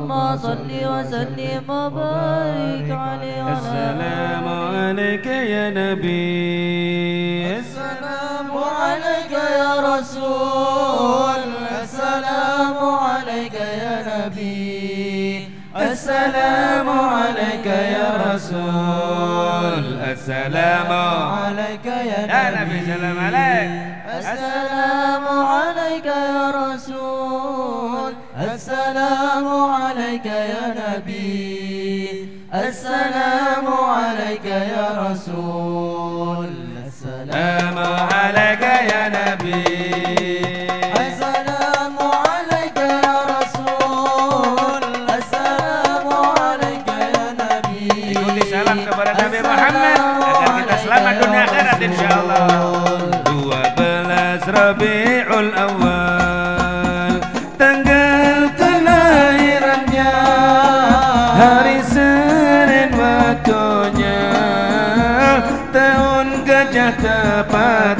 اللهم صل وسلم وبارك عليه وعلى السلام عليك يا نبي. السلام عليك يا رسول. السلام عليك يا نبي. السلام عليك يا رسول. السلام عليك يا يا نبي. سلام عليك. السلام السلام عليك يا نبي. السلام عليك يا رسول. السلام عليك يا نبي. السلام عليك يا رسول. السلام عليك يا نبي. Ikuti salam kepada Nabi Muhammad agar kita selamat dunia akhirat insyaallah. 12 Rabiul Awal tepat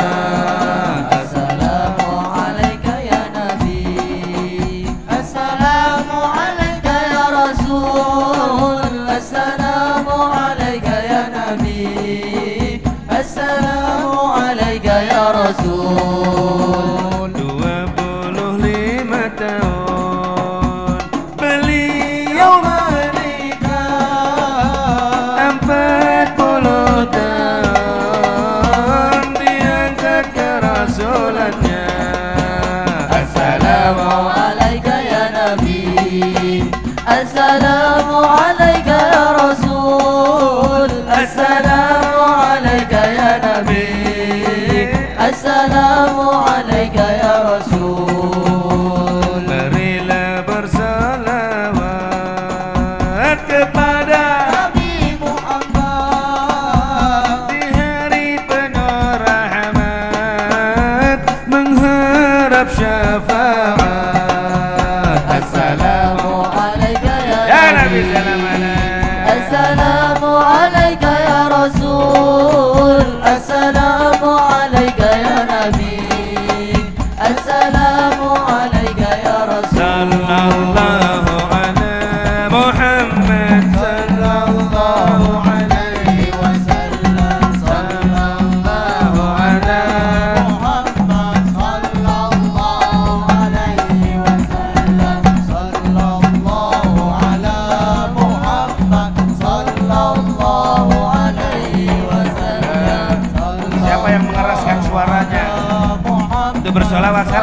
Hola. السلام عليك يا, رسول. السلام عليك يا نبي. السلام عليك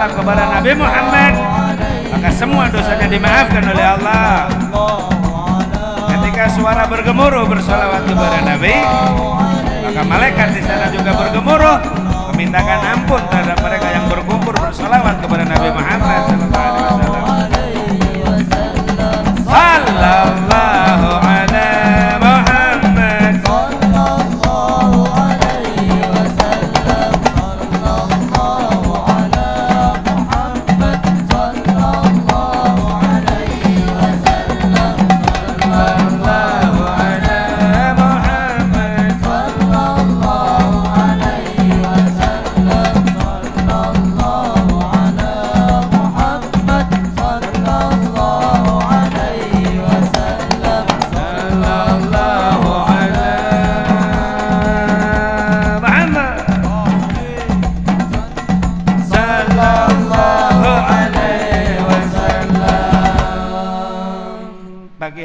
salam kepada Nabi Muhammad. Maka semua dosanya dimaafkan oleh Allah. Ketika suara bergemuruh bersolawat kepada Nabi maka malaikat di sana juga bergemuruh memintakan ampun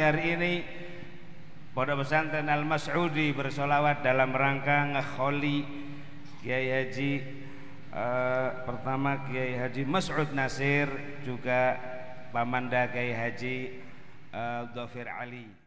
hari ini Pondok Pesantren Al Mas'udi bersolawat dalam rangka ngekholi Kiai Haji uh, pertama Kiai Haji Mas'ud Nasir juga Pamanda Kiai Haji Dhafir Ali